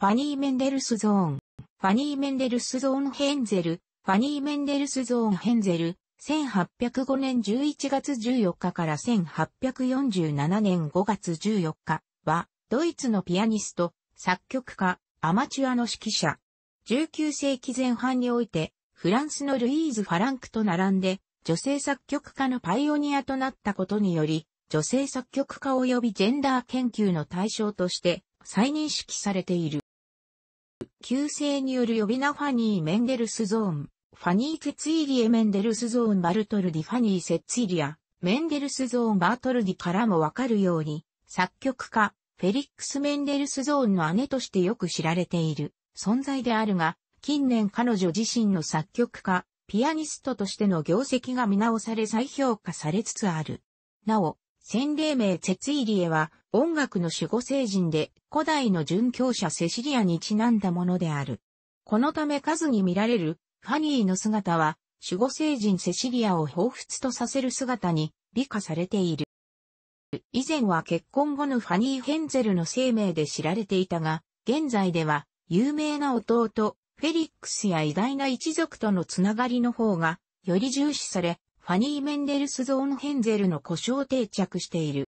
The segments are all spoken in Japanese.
ファニー・メンデルスゾーン、ファニー・メンデルスゾーン・ヘンゼル、ファニー・メンデルスゾーン・ヘンゼル、1805年11月14日から1847年5月14日は、ドイツのピアニスト、作曲家、アマチュアの指揮者。19世紀前半において、フランスのルイーズ・ファランクと並んで、女性作曲家のパイオニアとなったことにより、女性作曲家及びジェンダー研究の対象として再認識されている。旧姓による呼び名ファニー・メンデルスゾーン、ファニー・ツェツィーリエ・メンデルスゾーン・バルトルディ・ファニー・ツェツィーリア、メンデルスゾーン・バートルディからもわかるように、作曲家、フェリックス・メンデルスゾーンの姉としてよく知られている存在であるが、近年彼女自身の作曲家、ピアニストとしての業績が見直され再評価されつつある。なお、洗礼名ツェツイリエは音楽の守護聖人で古代の殉教者セシリアにちなんだものである。このため数に見られるファニーの姿は守護聖人セシリアを彷彿とさせる姿に美化されている。以前は結婚後のファニー・ヘンゼルの生命で知られていたが、現在では有名な弟、フェリックスや偉大な一族とのつながりの方がより重視され、ファニー・メンデルスゾーン・ヘンゼルの故障定着している。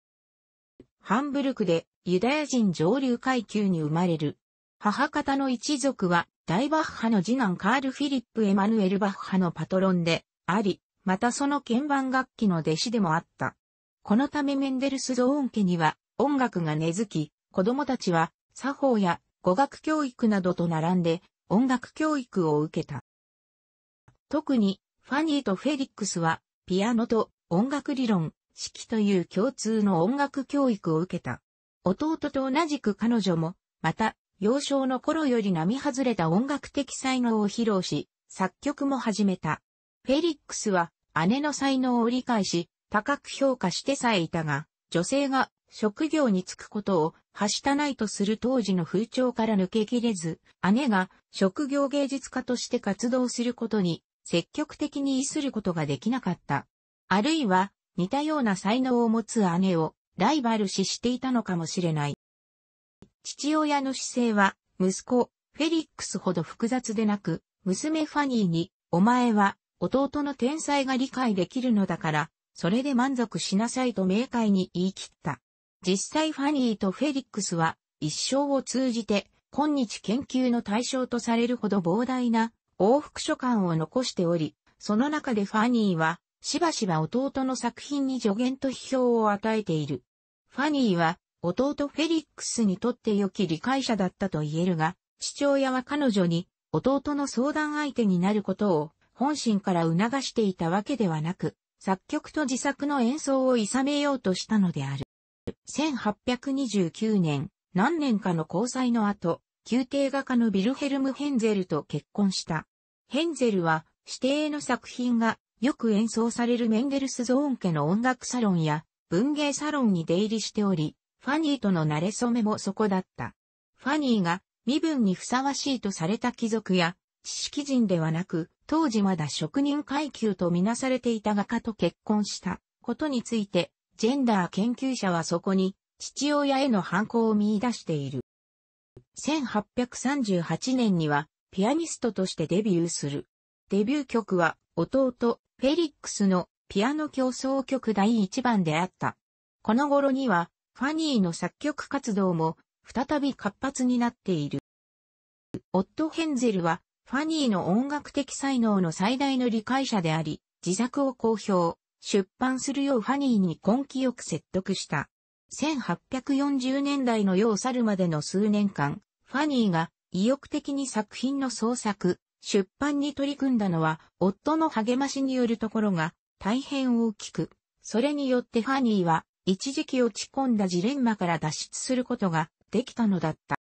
ハンブルクでユダヤ人上流階級に生まれる。母方の一族は大バッハの次男カール・フィリップ・エマヌエル・バッハのパトロンであり、またその鍵盤楽器の弟子でもあった。このためメンデルスゾーン家には音楽が根付き、子供たちは作法や語学教育などと並んで音楽教育を受けた。特にファニーとフェリックスは、ピアノと音楽理論、式という共通の音楽教育を受けた。弟と同じく彼女も、また、幼少の頃より並外れた音楽的才能を披露し、作曲も始めた。フェリックスは、姉の才能を理解し、高く評価してさえいたが、女性が職業に就くことをはしたないとする当時の風潮から抜けきれず、姉が職業芸術家として活動することに積極的に意することができなかった。あるいは、似たような才能を持つ姉をライバル視していたのかもしれない。父親の姿勢は、息子、フェリックスほど複雑でなく、娘ファニーに、お前は、弟の天才が理解できるのだから、それで満足しなさいと明快に言い切った。実際ファニーとフェリックスは、一生を通じて、今日研究の対象とされるほど膨大な往復書簡を残しており、その中でファニーは、しばしば弟の作品に助言と批評を与えている。ファニーは、弟フェリックスにとって良き理解者だったと言えるが、父親は彼女に、弟の相談相手になることを、本心から促していたわけではなく、作曲と自作の演奏を諌めようとしたのである。1829年、何年かの交際の後、宮廷画家のビルヘルム・ヘンゼルと結婚した。ヘンゼルは指定の作品がよく演奏されるメンデルスゾーン家の音楽サロンや文芸サロンに出入りしており、ファニーとの馴れ初めもそこだった。ファニーが身分にふさわしいとされた貴族や知識人ではなく、当時まだ職人階級とみなされていた画家と結婚したことについて、ジェンダー研究者はそこに父親への反抗を見出している。1838年にはピアニストとしてデビューする。デビュー曲は弟フェリックスのピアノ競争曲第1番であった。この頃にはファニーの作曲活動も再び活発になっている。オット・ヘンゼルはファニーの音楽的才能の最大の理解者であり、自作を公表、出版するようファニーに根気よく説得した。1840年代の世を去るまでの数年間、ファニーが意欲的に作品の創作、出版に取り組んだのは、夫の励ましによるところが大変大きく、それによってファニーは一時期落ち込んだジレンマから脱出することができたのだった。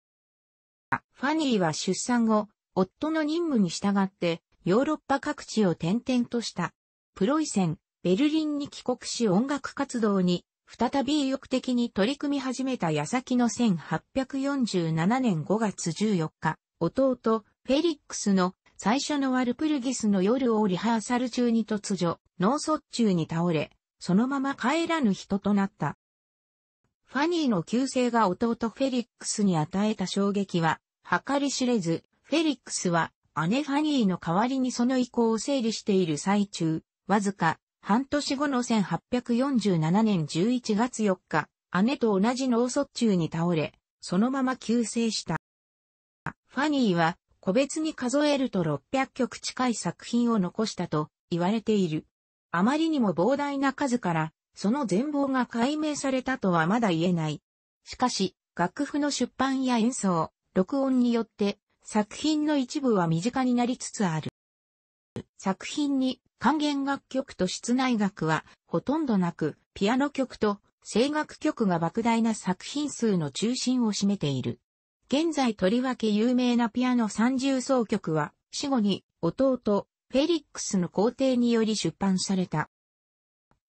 ファニーは出産後、夫の任務に従ってヨーロッパ各地を転々とした。プロイセン、ベルリンに帰国し音楽活動に再び意欲的に取り組み始めた矢先の1847年5月14日、弟、フェリックスの最初のワルプルギスの夜をリハーサル中に突如、脳卒中に倒れ、そのまま帰らぬ人となった。ファニーの旧姓が弟フェリックスに与えた衝撃は、計り知れず、フェリックスは姉ファニーの代わりにその意向を整理している最中、わずか半年後の1847年11月4日、姉と同じ脳卒中に倒れ、そのまま急逝した。ファニーは個別に数えると600曲近い作品を残したと言われている。あまりにも膨大な数から、その全貌が解明されたとはまだ言えない。しかし、楽譜の出版や演奏、録音によって作品の一部は身近になりつつある。作品に管弦楽曲と室内楽はほとんどなく、ピアノ曲と声楽曲が莫大な作品数の中心を占めている。現在とりわけ有名なピアノ三重奏曲は死後に弟フェリックスの皇帝により出版された。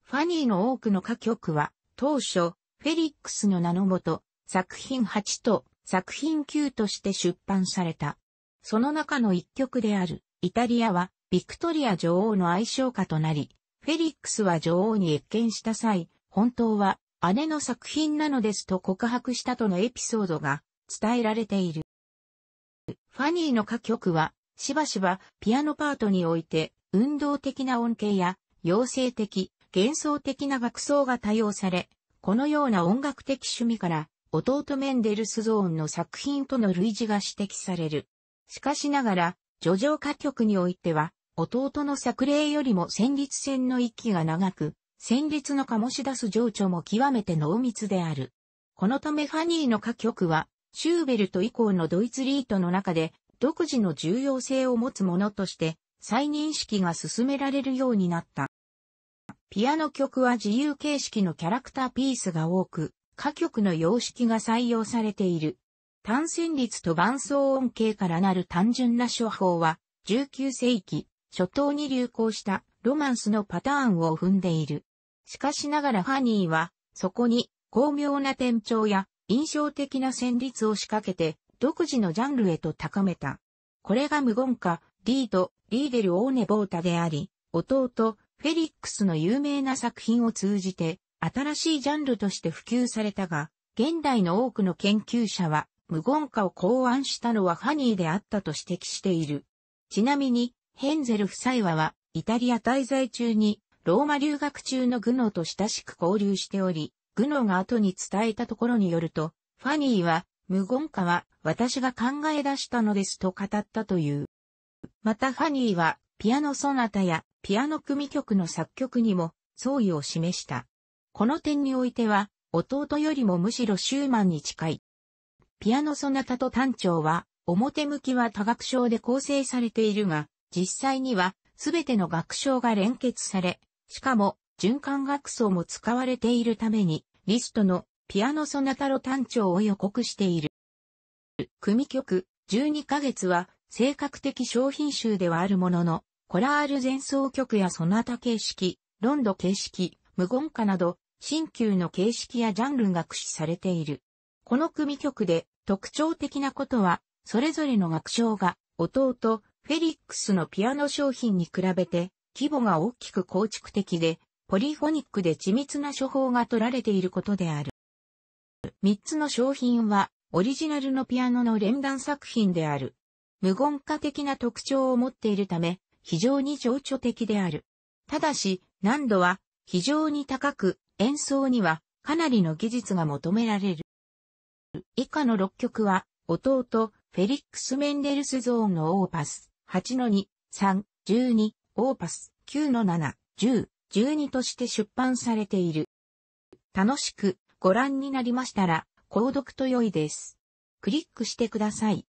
ファニーの多くの歌曲は当初フェリックスの名のもと作品8と作品9として出版された。その中の一曲である、イタリアは、ビクトリア女王の愛称歌となり、フェリックスは女王に謁見した際、本当は姉の作品なのですと告白したとのエピソードが伝えられている。ファニーの歌曲は、しばしばピアノパートにおいて、運動的な音形や、妖精的、幻想的な楽奏が多用され、このような音楽的趣味から、弟メンデルスゾーンの作品との類似が指摘される。しかしながら、叙情歌曲においては、弟の作例よりも旋律線の域が長く、旋律の醸し出す情緒も極めて濃密である。このためファニーの歌曲は、シューベルト以降のドイツリートの中で、独自の重要性を持つものとして、再認識が進められるようになった。ピアノ曲は自由形式のキャラクターピースが多く、歌曲の様式が採用されている。単旋律と伴奏音形からなる単純な処方は、19世紀、初頭に流行したロマンスのパターンを踏んでいる。しかしながらファニーは、そこに巧妙な転調や印象的な旋律を仕掛けて、独自のジャンルへと高めた。これが無言歌、リード、リーデル・オーネ・ボータであり、弟、フェリックスの有名な作品を通じて、新しいジャンルとして普及されたが、現代の多くの研究者は、無言歌を考案したのはファニーであったと指摘している。ちなみに、ヘンゼル夫妻はは、イタリア滞在中に、ローマ留学中のグノーと親しく交流しており、グノーが後に伝えたところによると、ファニーは、無言歌は私が考え出したのですと語ったという。またファニーは、ピアノソナタやピアノ組曲の作曲にも創意を示した。この点においては、弟よりもむしろシューマンに近い。ピアノソナタと単調は、表向きは多楽章で構成されているが、実際には、すべての楽章が連結され、しかも、循環楽奏も使われているために、リストのピアノソナタロ単調を予告している。組曲、12ヶ月は、性格的商品集ではあるものの、コラール前奏曲やソナタ形式、ロンド形式、無言歌など、新旧の形式やジャンルが駆使されている。この組曲で特徴的なことは、それぞれの楽章が弟、フェリックスのピアノ商品に比べて規模が大きく構築的で、ポリフォニックで緻密な処方が取られていることである。三つの商品はオリジナルのピアノの連弾作品である。無言化的な特徴を持っているため、非常に情緒的である。ただし、難度は非常に高く、演奏にはかなりの技術が求められる。以下の6曲は、弟、フェリックス・メンデルスゾーンのオーパス、8-2、3、12、オーパス、9-7、10、12として出版されている。楽しくご覧になりましたら、購読と良いです。クリックしてください。